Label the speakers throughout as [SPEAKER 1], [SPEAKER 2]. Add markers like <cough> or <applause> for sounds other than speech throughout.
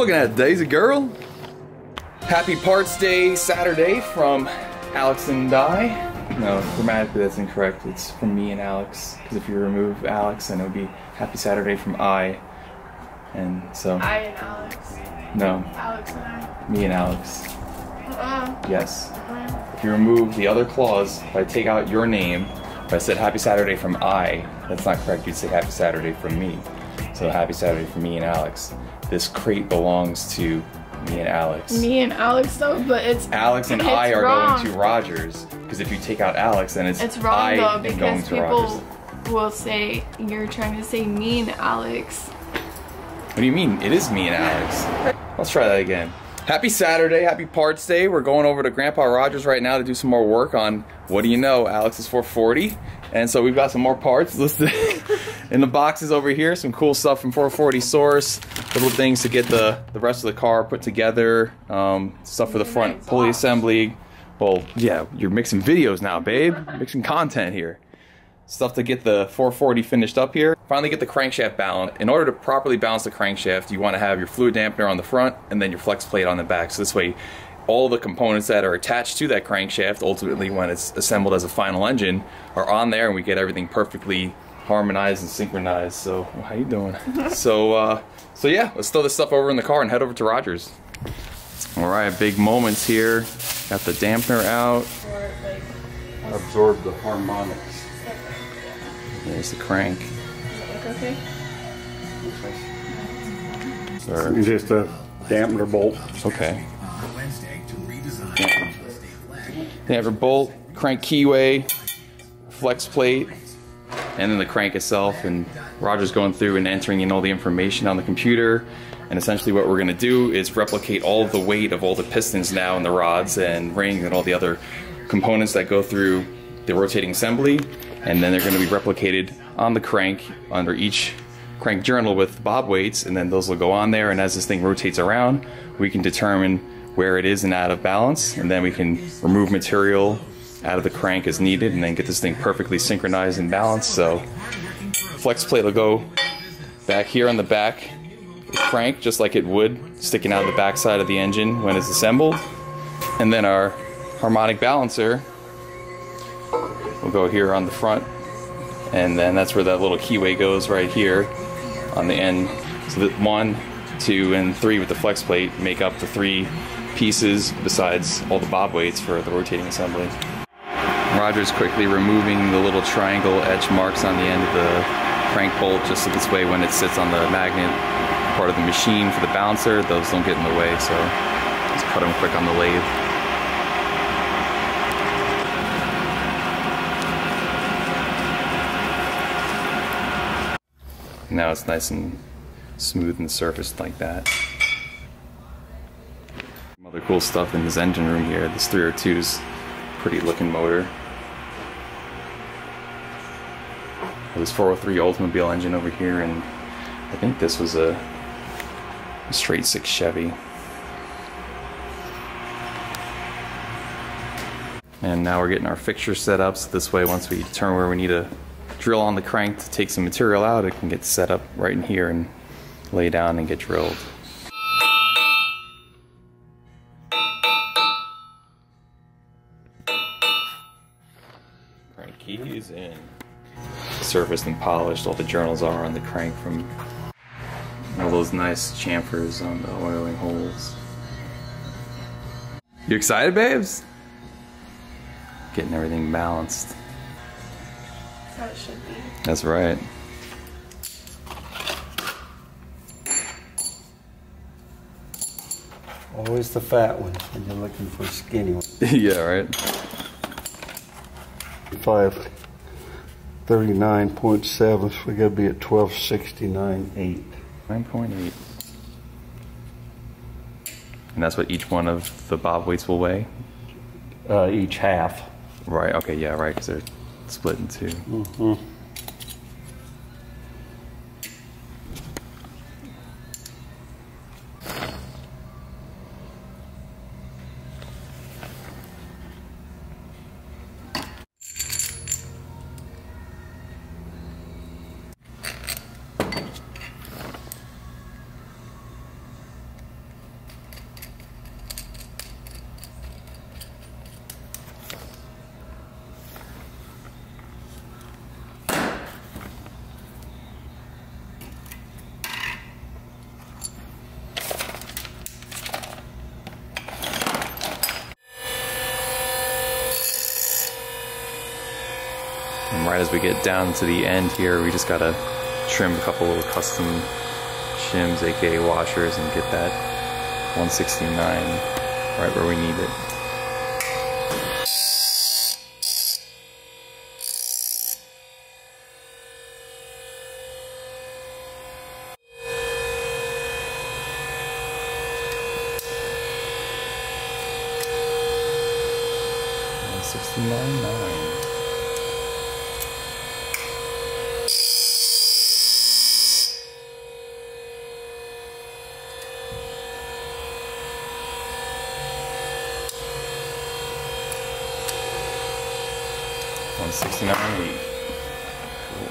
[SPEAKER 1] looking at Daisy girl? Happy Parts Day Saturday from Alex and I. No, grammatically that's incorrect. It's from me and Alex. Because if you remove Alex, then it would be Happy Saturday from I. And so,
[SPEAKER 2] I and Alex.
[SPEAKER 1] no,
[SPEAKER 2] Alex and I.
[SPEAKER 1] me and Alex.
[SPEAKER 2] Uh,
[SPEAKER 1] Yes. If you remove the other clause, if I take out your name, if I said Happy Saturday from I, that's not correct. You'd say Happy Saturday from me. So Happy Saturday from me and Alex. This crate belongs to me and Alex.
[SPEAKER 2] me and Alex though, but it's
[SPEAKER 1] Alex and
[SPEAKER 2] it's
[SPEAKER 1] I are
[SPEAKER 2] wrong.
[SPEAKER 1] going to Rogers because if you take out Alex, then it's
[SPEAKER 2] It's wrong
[SPEAKER 1] I
[SPEAKER 2] though because people will say you're trying to say me and Alex.
[SPEAKER 1] What do you mean? It is me and Alex. Let's try that again. Happy Saturday, happy parts day. We're going over to Grandpa Rogers right now to do some more work on what do you know, Alex is 440. And so we've got some more parts listed <laughs> in the boxes over here. Some cool stuff from 440 Source, little things to get the, the rest of the car put together, um, stuff for the front pulley assembly. Well, yeah, you're mixing videos now, babe. Mixing content here stuff to get the 440 finished up here. Finally get the crankshaft balanced. In order to properly balance the crankshaft, you want to have your fluid dampener on the front and then your flex plate on the back. So this way, all the components that are attached to that crankshaft, ultimately when it's assembled as a final engine, are on there and we get everything perfectly harmonized and synchronize. So, how you doing? <laughs> so, uh, so yeah, let's throw this stuff over in the car and head over to Rogers. All right, big moments here. Got the dampener out. Absorb the harmonics. There's the crank.
[SPEAKER 2] look okay?
[SPEAKER 1] Or-
[SPEAKER 3] It's just a dampener bolt.
[SPEAKER 1] Okay. Damper bolt, crank keyway, flex plate, and then the crank itself. And Roger's going through and entering in all the information on the computer. And essentially, what we're going to do is replicate all the weight of all the pistons now and the rods and rings and all the other components that go through the rotating assembly. And then they're going to be replicated on the crank under each crank journal with bob weights, and then those will go on there. And as this thing rotates around, we can determine where it is and out of balance, and then we can remove material out of the crank as needed, and then get this thing perfectly synchronized and balanced. So, flex plate will go back here on the back crank, just like it would, sticking out of the backside of the engine when it's assembled. And then our harmonic balancer will go here on the front and then that's where that little keyway goes right here on the end. So that one, two, and three with the flex plate make up the three pieces besides all the bob weights for the rotating assembly. Roger's quickly removing the little triangle etch marks on the end of the crank bolt just so this way when it sits on the magnet part of the machine for the balancer, those don't get in the way, so just cut them quick on the lathe. Now it's nice and smooth and surfaced like that. Some other cool stuff in this engine room here. This 302's pretty looking motor. This 403 Oldsmobile engine over here, and I think this was a, straight six Chevy. And now we're getting our fixture set up, so this way once we determine where we need to drill on the crank to take some material out, it can get set up right in here and lay down and get drilled. Surfaced and polished, all the journals are on the crank from all those nice chamfers on the oiling holes. You excited, babes? Getting everything balanced.
[SPEAKER 2] That's how it should be.
[SPEAKER 1] That's right.
[SPEAKER 3] Always the fat one, when you're looking for skinny one. <laughs>
[SPEAKER 1] yeah, right.
[SPEAKER 3] Five thirty-nine point seven, so we gotta be at twelve sixty-nine eight.
[SPEAKER 1] 9.8. And that's what each one of the bob weights will weigh?
[SPEAKER 3] Uh, each half.
[SPEAKER 1] Right, okay, yeah, right, because they're split in 2
[SPEAKER 3] Mm-hmm.
[SPEAKER 1] right as we get down to the end here, we just gotta trim a couple little custom shims, aka washers, and get that 169 right where we need it. Sixty-nine nine. One sixty-nine eight. Cool.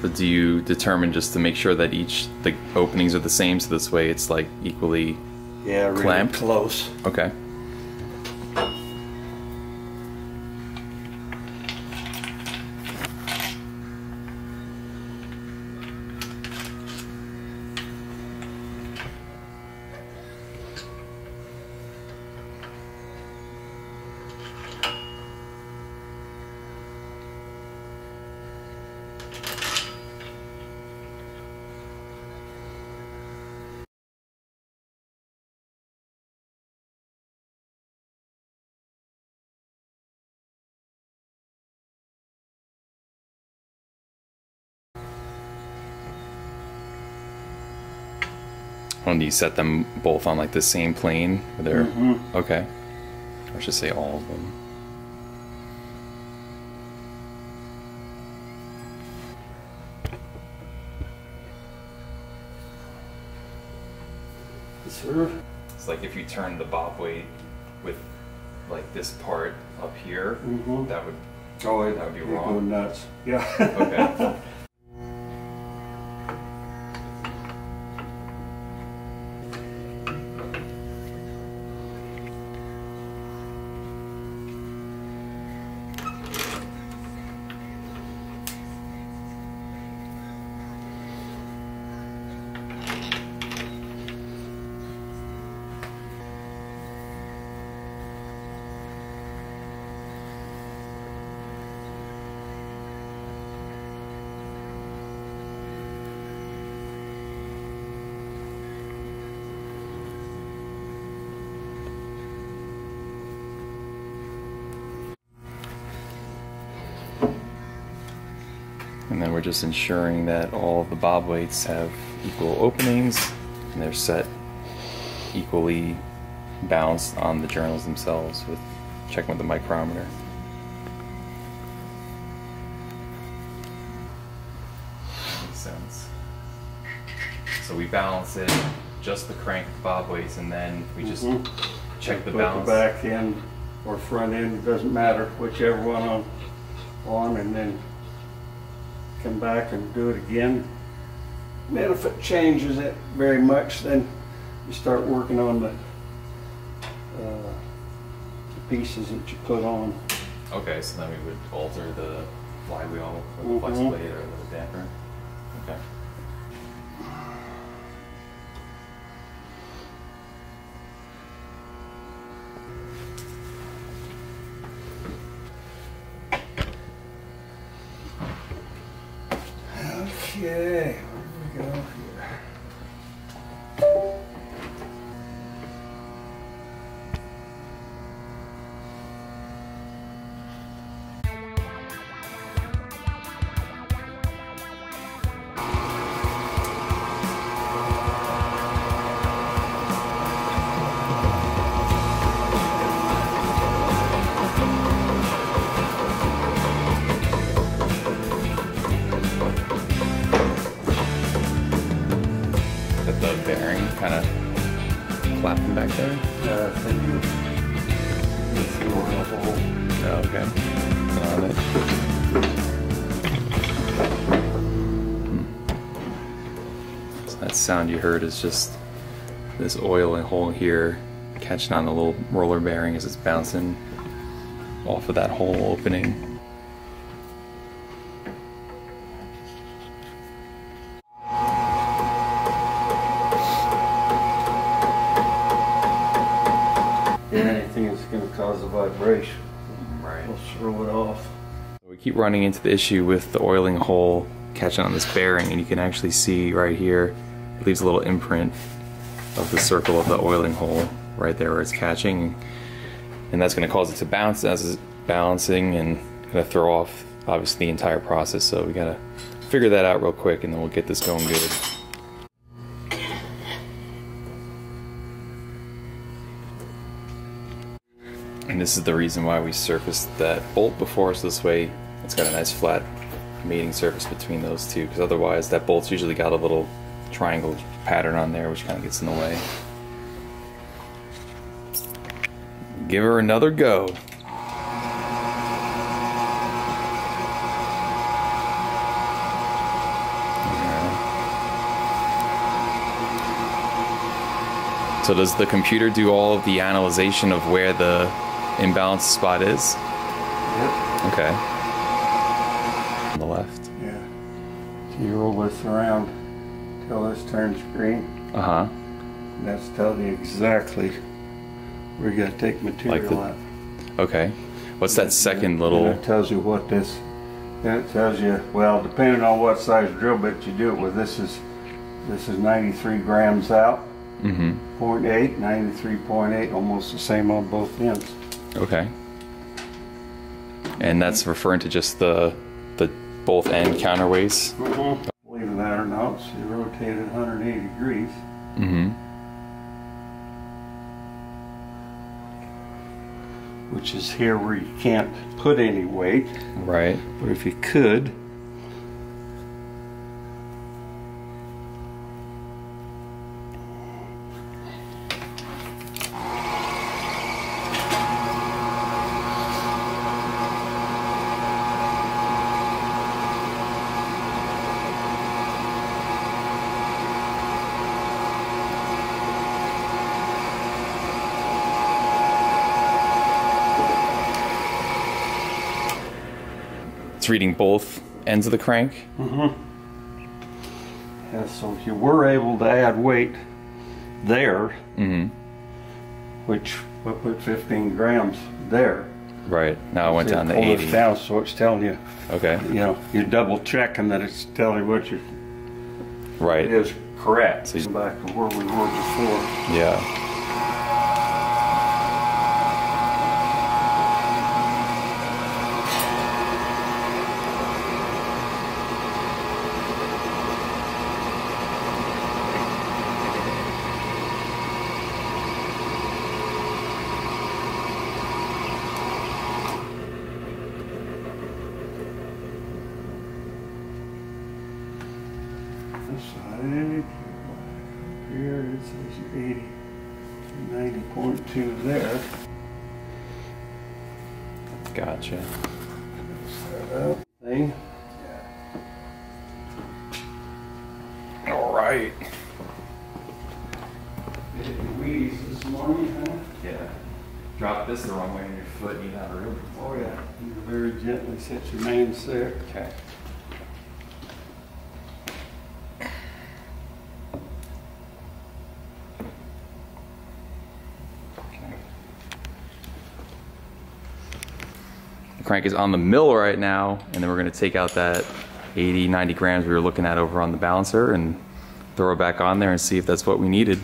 [SPEAKER 1] But do you determine just to make sure that each the openings are the same, so this way it's like equally
[SPEAKER 3] Yeah, really
[SPEAKER 1] Clamped?
[SPEAKER 3] close.
[SPEAKER 1] okay? When do you set them both on like the same plane? They're
[SPEAKER 3] Mm-hmm.
[SPEAKER 1] okay. I should say all of them.
[SPEAKER 3] Sir?
[SPEAKER 1] It's like if you turn the bob weight with like this part up here,
[SPEAKER 3] Mhm.
[SPEAKER 1] that would
[SPEAKER 3] Oh, it,
[SPEAKER 1] That would be wrong.
[SPEAKER 3] nuts. Yeah.
[SPEAKER 1] okay. <laughs> And we're just ensuring that all of the bob weights have equal openings and they're set equally balanced on the journals themselves with checking with the micrometer. Makes sense. So we balance it, just the crank bob weights, and then we just
[SPEAKER 3] Mhm.
[SPEAKER 1] check the
[SPEAKER 3] Put
[SPEAKER 1] balance.
[SPEAKER 3] the back end or front end, doesn't matter, whichever one on, on, and then come back and do it again. And then if it changes it very much, then you start working on the, uh, the pieces that you put on.
[SPEAKER 1] Okay, so then we would alter the flywheel or the flex
[SPEAKER 3] Mhm.
[SPEAKER 1] plate or the damper. Okay.
[SPEAKER 3] Okay,
[SPEAKER 1] sound you heard is just this oil hole here catching on the little roller bearing as it's bouncing off of that hole opening.
[SPEAKER 3] Anything that's going to cause a vibration,
[SPEAKER 1] right.
[SPEAKER 3] we'll throw it off.
[SPEAKER 1] We keep running into the issue with the oiling hole catching on this bearing and you can actually see right here leaves a little imprint of the circle of the oiling hole right there where it's catching, and that's going to cause it to bounce as it's balancing and going to throw off obviously the entire process. So we got to figure that out real quick, and then we'll get this going good. And this is the reason why we surfaced that bolt before, so this way it's got a nice flat mating surface between those two, because otherwise that bolt's usually got a little triangle pattern on there, which kind of gets in the way. Give her another go. So does the computer do all of the analyzation of where the imbalanced spot is?
[SPEAKER 3] Yep.
[SPEAKER 1] Okay. On the left.
[SPEAKER 3] Yeah. So you roll this around till this turns green.
[SPEAKER 1] Uh huh.
[SPEAKER 3] And that's telling you exactly where you gotta take material
[SPEAKER 1] the-
[SPEAKER 3] out.
[SPEAKER 1] Okay. What's that second
[SPEAKER 3] And
[SPEAKER 1] little?
[SPEAKER 3] it tells you what this, then it tells you, well, depending on what size drill bit you do it with, this is, this is 93 grams out,
[SPEAKER 1] Mm-hmm.
[SPEAKER 3] 0.8, 93.8, almost the same on both ends.
[SPEAKER 1] Okay. And that's referring to just the the both end counterweights.
[SPEAKER 3] It or not, she rotated 180 degrees.
[SPEAKER 1] Mm-hmm.
[SPEAKER 3] which is here where you can't put any weight,
[SPEAKER 1] Right.
[SPEAKER 3] but if you could,
[SPEAKER 1] It's reading both ends of the crank. Mm-hmm.
[SPEAKER 3] yeah, so if you were able to add weight there,
[SPEAKER 1] Mm-hmm.
[SPEAKER 3] which we put 15 grams there,
[SPEAKER 1] Right. Now I went
[SPEAKER 3] so
[SPEAKER 1] down to
[SPEAKER 3] pull this
[SPEAKER 1] 80.
[SPEAKER 3] down, so it's telling you,
[SPEAKER 1] Okay.
[SPEAKER 3] you know, you're double checking that it's telling you what you
[SPEAKER 1] Right.
[SPEAKER 3] it is correct.
[SPEAKER 1] So
[SPEAKER 3] back to where we were before.
[SPEAKER 1] Yeah.
[SPEAKER 3] This side, here it says 80, 90.2 there.
[SPEAKER 1] Gotcha.
[SPEAKER 3] That thing.
[SPEAKER 1] All right.
[SPEAKER 3] Getting weeds this morning, huh?
[SPEAKER 1] Yeah. Drop this the wrong way on your foot and you have a room.
[SPEAKER 3] Oh yeah. You very gently set your mains there.
[SPEAKER 1] Okay. The crank is on the mill right now, and then we're going to take out that 80, 90 grams we were looking at over on the balancer and throw it back on there and see if that's what we needed.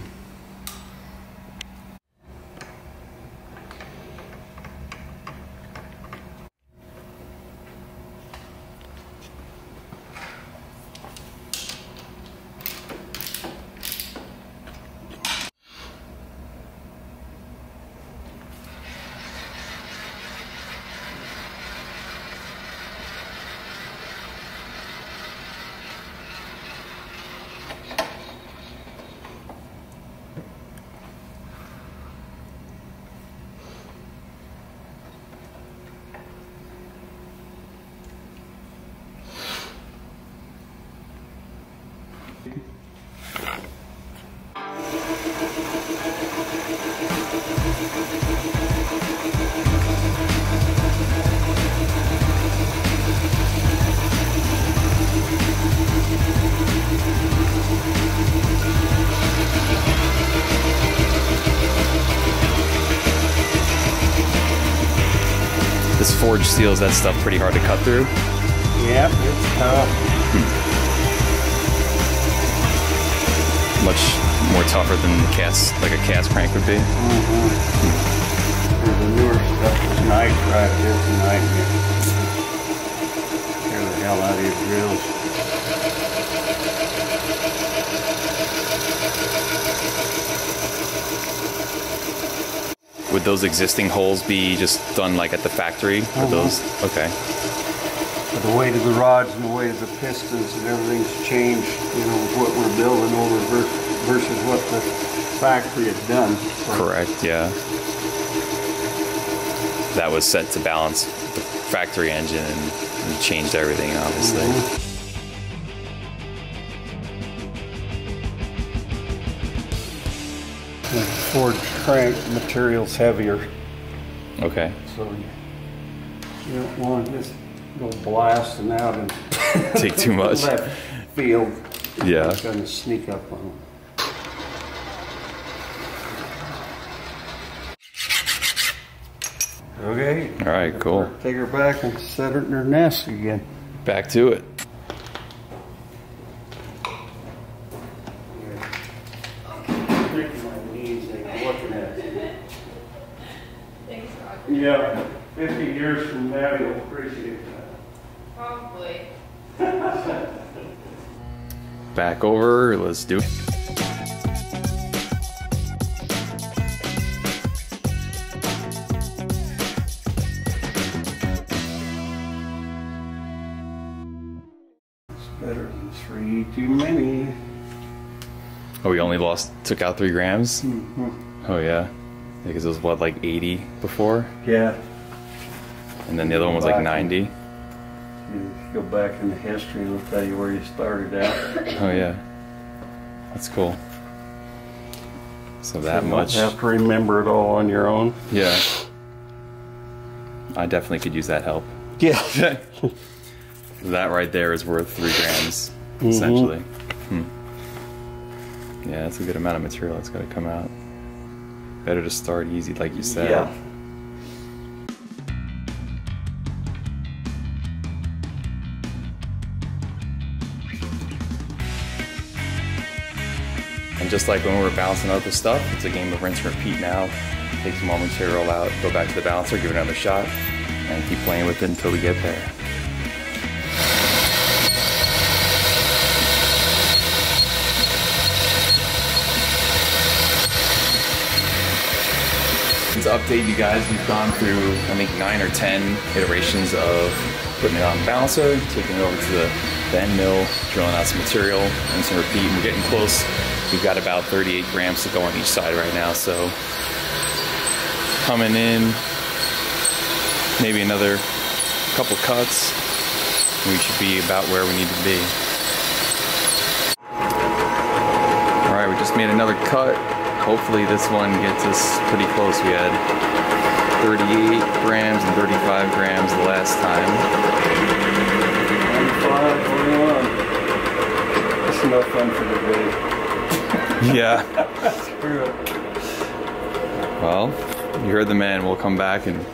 [SPEAKER 1] This forge seals that stuff pretty hard to cut through.
[SPEAKER 3] Yep, it's tough.
[SPEAKER 1] Much more tougher than cast, like a cast crank would be.
[SPEAKER 3] There's the newer stuff is nice right here tonight. Scare the hell out of your drills.
[SPEAKER 1] Would those existing holes be just done like at the factory? Or uh-huh. those? Okay.
[SPEAKER 3] But the weight of the rods and the weight of the pistons and everything's changed, you know, with what we're building over versus, versus what the factory had done. So
[SPEAKER 1] Correct. Yeah. That was set to balance the factory engine and, and changed everything, obviously. Mm-hmm.
[SPEAKER 3] The forged crank material's heavier,
[SPEAKER 1] Okay.
[SPEAKER 3] so you, you don't want to just go blasting out and <laughs>
[SPEAKER 1] Take too much. <laughs>
[SPEAKER 3] left field.
[SPEAKER 1] Yeah.
[SPEAKER 3] It's gonna sneak up on them. Okay.
[SPEAKER 1] All right. Cool.
[SPEAKER 3] Take her back and set her in her nest again.
[SPEAKER 1] Back to it.
[SPEAKER 3] Yeah, fifty years from now, you'll appreciate that.
[SPEAKER 2] Probably.
[SPEAKER 1] Back over. Let's do it.
[SPEAKER 3] It's better than three too many.
[SPEAKER 1] Oh, we only lost, took out three grams. Mm-hmm. Oh yeah. Because it was what, like 80 before,
[SPEAKER 3] Yeah.
[SPEAKER 1] and then the other one was like 90.
[SPEAKER 3] You go back in the history and it'll tell you where you started out.
[SPEAKER 1] Oh yeah. That's cool. So that
[SPEAKER 3] You
[SPEAKER 1] much.
[SPEAKER 3] don't have to remember it all on your own.
[SPEAKER 1] Yeah. I definitely could use that help.
[SPEAKER 3] Yeah. <laughs>
[SPEAKER 1] That right there is worth three grams, essentially. Hmm. Yeah, that's a good amount of material that's got to come out. Better to start easy, like you said.
[SPEAKER 3] Yeah.
[SPEAKER 1] And just like when we were balancing out the stuff, it's a game of rinse and repeat now. Take some more material out, go back to the balancer, give it another shot, and keep playing with it until we get there. To update you guys, we've gone through I think nine or ten iterations of putting it on the balancer, taking it over to the, the end mill, drilling out some material, and some repeat. And we're getting close. We've got about 38 grams to go on each side right now, so coming in, maybe another couple cuts, we should be about where we need to be. All right, we just made another cut. Hopefully this one gets us pretty close. We had 38 grams and 35 grams the last time.
[SPEAKER 3] It's no fun for the day.
[SPEAKER 1] Yeah.
[SPEAKER 3] Screw <laughs> it.
[SPEAKER 1] Well, you heard the man. We'll come back and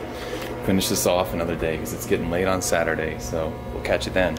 [SPEAKER 1] finish this off another day because it's getting late on Saturday. So we'll catch you then.